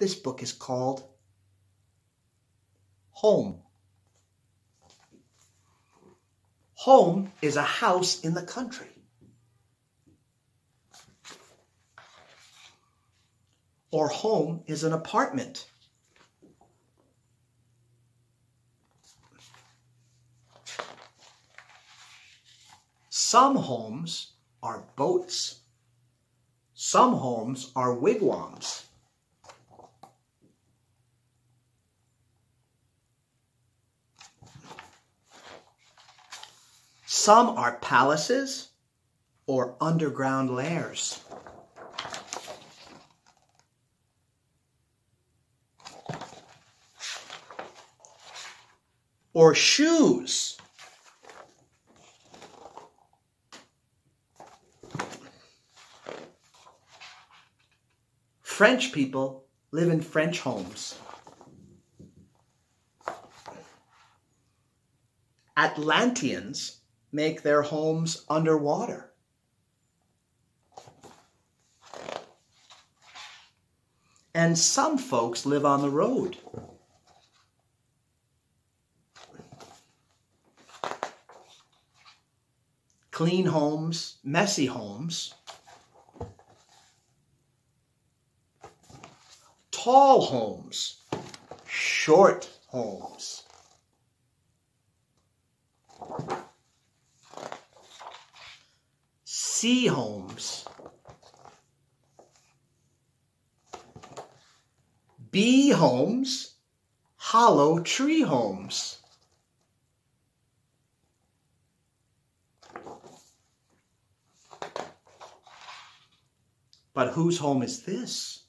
This book is called Home. Home is a house in the country. Or home is an apartment. Some homes are boats. Some homes are wigwams. Some are palaces or underground lairs. Or shoes. French people live in French homes. Atlanteans make their homes underwater. And some folks live on the road. Clean homes, messy homes. Tall homes, short homes. Sea homes, bee homes, hollow tree homes. But whose home is this?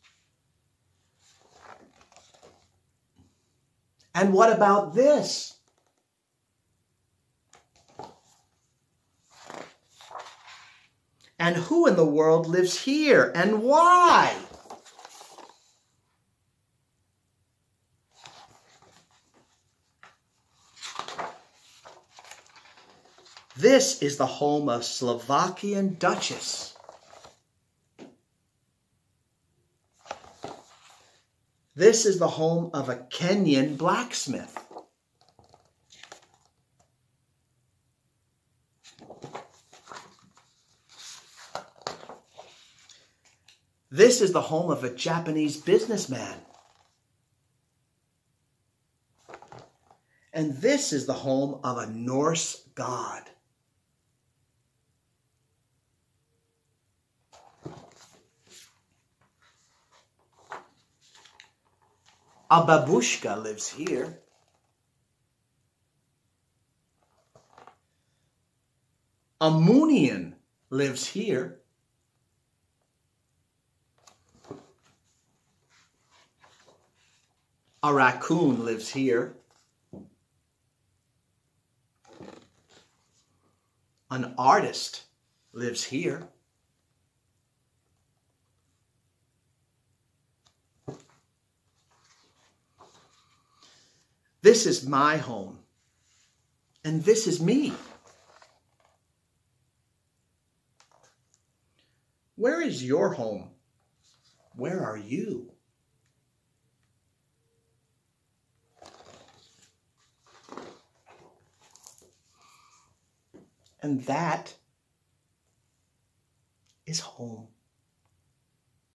And what about this? And who in the world lives here and why? This is the home of Slovakian Duchess. This is the home of a Kenyan blacksmith. This is the home of a Japanese businessman. And this is the home of a Norse god. A babushka lives here. A Moonian lives here. A raccoon lives here. An artist lives here. This is my home. And this is me. Where is your home? Where are you? And that is home.